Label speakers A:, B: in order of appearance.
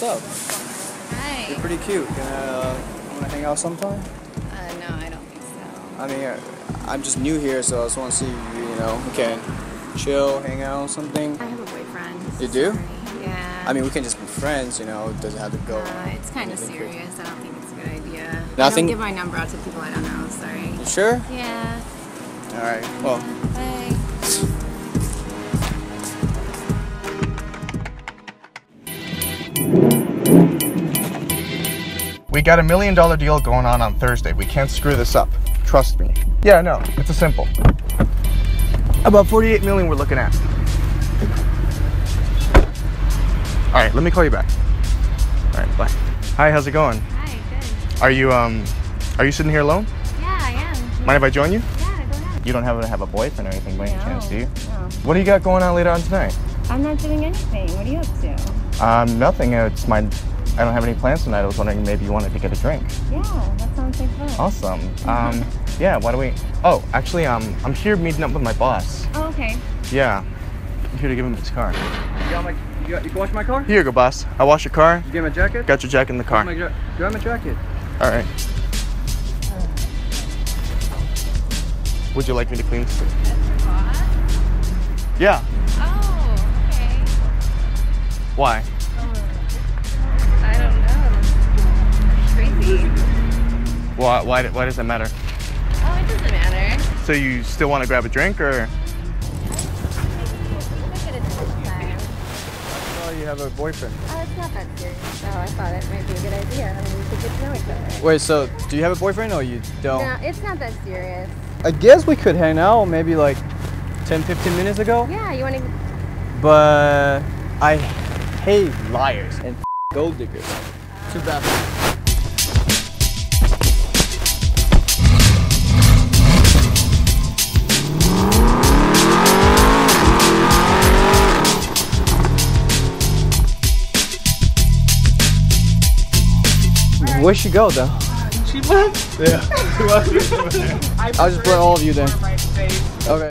A: what's up?
B: Hi.
A: You're pretty cute. Can I, uh, wanna hang out sometime?
B: Uh, no, I don't think so.
A: I mean, uh, I'm just new here, so I just want to see you, you know, we can chill, hang out, or something.
B: I have a boyfriend.
A: You do?
B: Sorry. Yeah.
A: I mean, we can just be friends, you know. It doesn't have to go.
B: uh, it's kind of
A: anything crazy.
B: serious. I don't think it's a good idea. I don't give my number out to people I don't know. Sorry.
A: You sure?
B: Yeah.
A: All right. Well,
B: Bye.
C: We got a million dollar deal going on on Thursday. We can't screw this up. Trust me. Yeah, no, it's a simple. About 48 million we're looking at. All right, let me call you back. All right, bye. Hi, how's it going?
B: Hi. Good.
C: Are you um are you sitting here alone?
B: Yeah, I am.
C: Mind if I join you?
B: Yeah, go ahead.
C: You don't have to have a boyfriend or anything by any
B: No,
C: chance, do you?
B: no.
C: What do you got going on later on tonight?
B: I'm not doing anything. What are you up to?
C: Um, nothing. It's my I don't have any plans tonight. I was wondering maybe you wanted to get a drink.
B: Yeah, that sounds like fun.
C: Awesome. Um, yeah, why don't we? Oh, actually, um, I'm here meeting up with my boss.
B: Oh, okay.
C: Yeah, I'm here to give him his car.
A: you got my, you, got, you can wash my car?
C: Here you go, boss. I wash your car.
A: You get my jacket?
C: Got your jacket in the car.
A: My ja- grab my jacket.
C: All right. Would you like me to clean this? Yeah.
B: Oh, okay.
C: Why?
B: I don't know. It's Crazy.
C: Why? Why? Why does that matter?
B: Oh, it doesn't matter.
C: So you still want to grab a drink, or?
B: Look at it this time.
A: You have a boyfriend.
B: Oh, it's not that serious. Oh, I thought it might be a good idea. I mean, we could get to know each other.
A: Wait, so do you have a boyfriend or you don't?
B: No, it's not that serious.
A: I guess we could hang out maybe like 10, 15 minutes ago.
B: Yeah, you want to?
A: But I hate liars and gold diggers. Too bad. Where'd she go though?
C: She left. Yeah.
A: I'll just put all of you then. Okay.